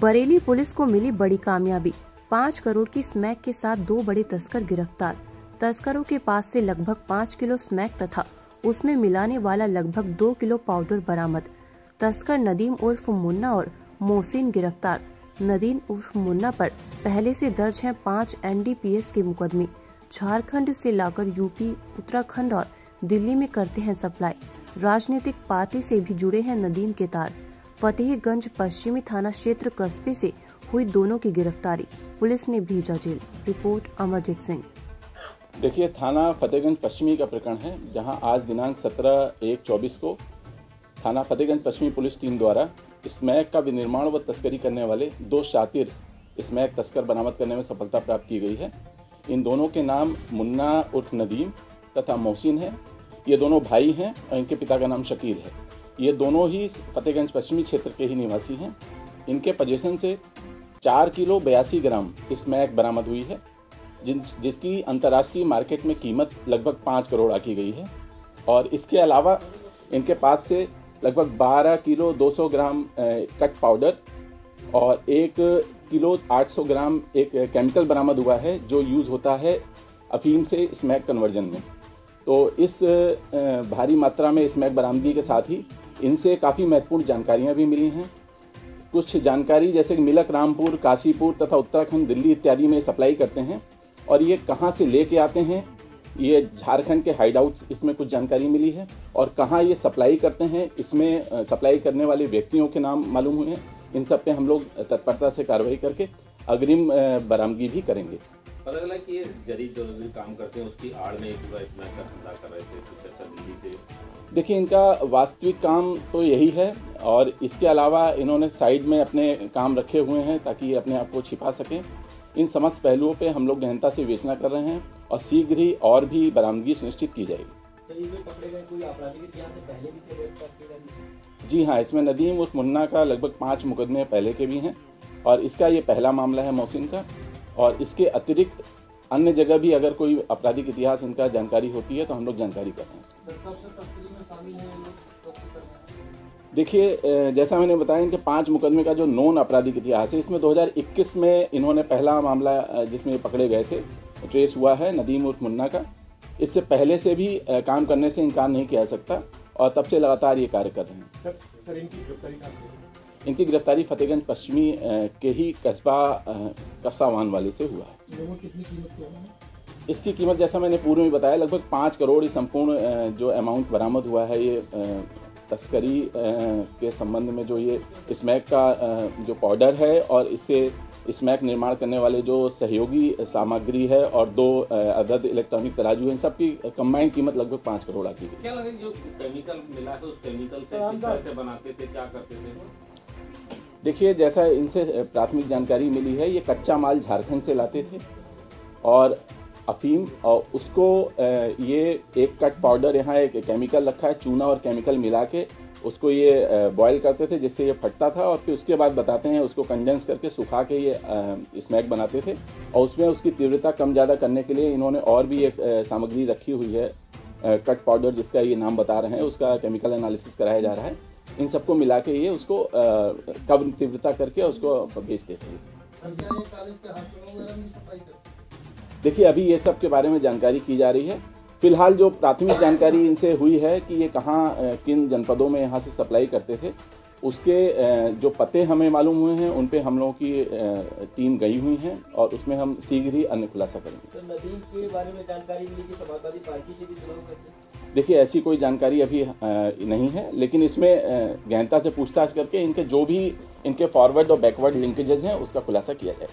Bareilly police को मिली बड़ी कामयाबी। पाँच करोड़ की स्मैक के साथ दो बड़े तस्कर गिरफ़्तार। तस्करों के पास से लगभग पाँच किलो स्मैक तथा उसमें मिलाने वाला लगभग दो किलो पाउडर बरामद। तस्कर नदीम उर्फ़ मुन्ना और मोहसिन गिरफ़्तार। नदीम उर्फ़ मुन्ना पर पहले से दर्ज हैं पाँच एनडीपीएस के मुकदमे। झारखंड से लाकर यूपी, उत्तराखंड और दिल्ली में करते हैं सप्लाई। राजनीतिक पार्टी से भी जुड़े हैं नदीम के तार। फतेहगंज पश्चिमी थाना क्षेत्र कस्बे से हुई दोनों की गिरफ्तारी। पुलिस ने भेजा जेल। रिपोर्ट अमरजीत सिंह। देखिए, थाना फतेहगंज पश्चिमी का प्रकरण है, जहाँ आज दिनांक 17 एक चौबीस को थाना फतेहगंज पश्चिमी पुलिस टीम द्वारा स्मैक का विनिर्माण व तस्करी करने वाले दो शातिर स्मैक तस्कर बरामद करने में सफलता प्राप्त की गई है। इन दोनों के नाम मुन्ना उर्फ़ नदीम तथा मोहसिन है। ये दोनों भाई हैं और इनके पिता का नाम शकील है। ये दोनों ही फतेहगंज पश्चिमी क्षेत्र के ही निवासी हैं। इनके पजेशन से चार किलो बयासी ग्राम स्मैक बरामद हुई है, जिन जिसकी अंतर्राष्ट्रीय मार्केट में कीमत लगभग पाँच करोड़ आकी गई है। और इसके अलावा इनके पास से लगभग 12 किलो 200 ग्राम कट पाउडर और एक किलो 800 ग्राम एक केमिकल बरामद हुआ है, जो यूज़ होता है अफीम से स्मैक कन्वर्जन में। तो इस भारी मात्रा में स्मैक बरामदगी के साथ ही इनसे काफ़ी महत्वपूर्ण जानकारियाँ भी मिली हैं। कुछ जानकारी जैसे कि मिलक, रामपुर, काशीपुर तथा उत्तराखंड, दिल्ली इत्यादि में सप्लाई करते हैं और ये कहाँ से लेके आते हैं, ये झारखंड के हाइड आउट्स इसमें कुछ जानकारी मिली है और कहाँ ये सप्लाई करते हैं, इसमें सप्लाई करने वाले व्यक्तियों के नाम मालूम हुए हैं। इन सब पे हम लोग तत्परता से कार्रवाई करके अग्रिम बरामदगी भी करेंगे। चला कि ये गरीब जो काम करते हैं उसकी आड़ में पूरा का धंधा कर रहे थे कुछ अच्छा दिल्ली से। देखिए इनका वास्तविक काम तो यही है और इसके अलावा इन्होंने साइड में अपने काम रखे हुए हैं ताकि ये अपने आप को छिपा सकें। इन समस्त पहलुओं पे हम लोग गहनता से विवेचना कर रहे हैं और शीघ्र ही और भी बरामदगी सुनिश्चित की जाएगी। जी हाँ इसमें नदीम उस मुन्ना का लगभग पाँच मुकदमे पहले के भी हैं और इसका ये पहला मामला है मोहसिन का। और इसके अतिरिक्त अन्य जगह भी अगर कोई आपराधिक इतिहास इनका जानकारी होती है तो हम लोग जानकारी कर रहे हैं। देखिए जैसा मैंने बताया इनके पाँच मुकदमे का जो नॉन आपराधिक इतिहास है इसमें 2021 में इन्होंने पहला मामला जिसमें पकड़े गए थे ट्रेस हुआ है नदीम उर्फ़ मुन्ना का। इससे पहले से भी काम करने से इनकार नहीं किया सकता और तब से लगातार ये कार्य कर रहे हैं। सर, सर इनकी गिरफ्तारी इनकी गिरफ्तारी फतेहगंज पश्चिमी के ही कस्बा कस्सावान वाले से हुआ है। इसकी कीमत जैसा मैंने पूर्व में बताया लगभग पाँच करोड़ ही संपूर्ण जो अमाउंट बरामद हुआ है ये तस्करी के संबंध में जो ये स्मैक का जो पाउडर है और इससे स्मैक निर्माण करने वाले जो सहयोगी सामग्री है और दो अदद इलेक्ट्रॉनिक तराजू हैं सबकी कंबाइंड कीमत लगभग पाँच करोड़ आती है। क्या लगे जो केमिकल मिला है उस केमिकल से किस तरह से बनाते थे क्या करते थे देखिए, जैसा इनसे प्राथमिक जानकारी मिली है, ये कच्चा माल झारखंड से लाते थे और अफीम और उसको ये एक कट पाउडर यहाँ एक केमिकल रखा है, चूना और केमिकल मिला के उसको ये बॉईल करते थे, जिससे ये फटता था और फिर उसके बाद बताते हैं, उसको कंडेंस करके सुखा के ये स्मैक बनाते थे और उसमें उसकी तीव्रता कम ज़्यादा करने के लिए इन्होंने और भी एक सामग्री रखी हुई है कट पाउडर जिसका ये नाम बता रहे हैं, उसका केमिकल एनालिसिस कराया जा रहा है। इन सबको मिला के ये उसको कब तीव्रता करके उसको बेच देते हैं। देखिए, अभी ये सब के बारे में जानकारी की जा रही है। फ़िलहाल जो प्राथमिक जानकारी इनसे हुई है कि ये कहाँ किन जनपदों में यहाँ से सप्लाई करते थे, उसके जो पते हमें मालूम हुए हैं, उन पे हम लोगों की टीम गई हुई है और उसमें हम शीघ्र ही अन्य खुलासा करेंगे। तो नदीम के बारे में जानकारी मिली कि समाजवादी पार्टी से भी देखिए, ऐसी कोई जानकारी अभी नहीं है, लेकिन इसमें गहनता से पूछताछ करके इनके जो भी, इनके फॉरवर्ड और बैकवर्ड लिंकेजेस हैं, उसका खुलासा किया जाए।